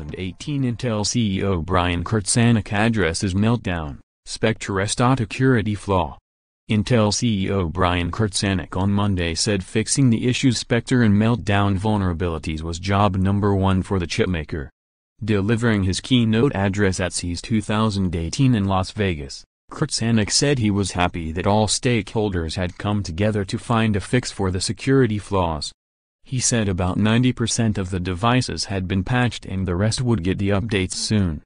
2018 Intel CEO Brian Krzanich addresses meltdown, Spectre data security flaw. Intel CEO Brian Krzanich on Monday said fixing the issue's Spectre and Meltdown vulnerabilities was job number one for the chipmaker. Delivering his keynote address at CES 2018 in Las Vegas, Krzanich said he was happy that all stakeholders had come together to find a fix for the security flaws. He said about 90% of the devices had been patched and the rest would get the updates soon.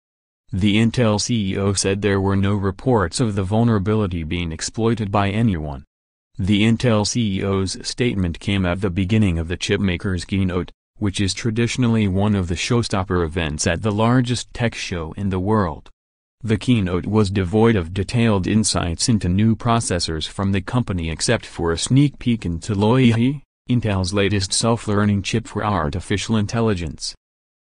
The Intel CEO said there were no reports of the vulnerability being exploited by anyone. The Intel CEO's statement came at the beginning of the chipmaker's keynote, which is traditionally one of the showstopper events at the largest tech show in the world. The keynote was devoid of detailed insights into new processors from the company except for a sneak peek into Loihi, Intel's latest self-learning chip for artificial intelligence.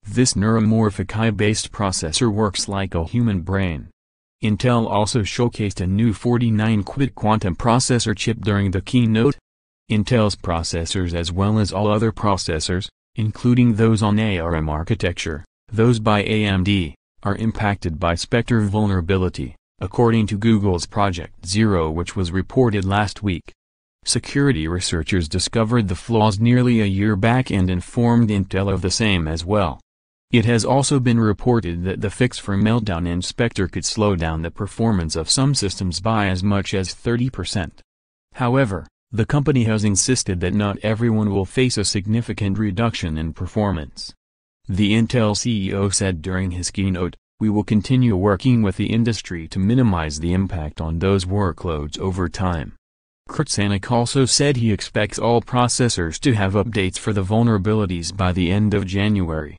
This neuromorphic AI-based processor works like a human brain. Intel also showcased a new 49-qubit quantum processor chip during the keynote. Intel's processors as well as all other processors, including those on ARM architecture, those by AMD, are impacted by Spectre vulnerability, according to Google's Project Zero which was reported last week. Security researchers discovered the flaws nearly a year back and informed Intel of the same as well. It has also been reported that the fix for Meltdown and Spectre could slow down the performance of some systems by as much as 30%. However, the company has insisted that not everyone will face a significant reduction in performance. The Intel CEO said during his keynote, we will continue working with the industry to minimize the impact on those workloads over time. Krzanich also said he expects all processors to have updates for the vulnerabilities by the end of January.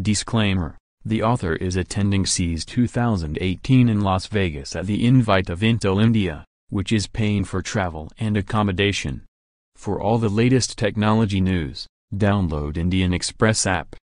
Disclaimer The author is attending CES 2018 in Las Vegas at the invite of Intel India, which is paying for travel and accommodation. For all the latest technology news, download Indian Express app.